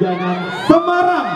Jangan Semarang.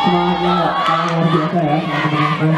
Semangatnya luar biasa ya teman-teman.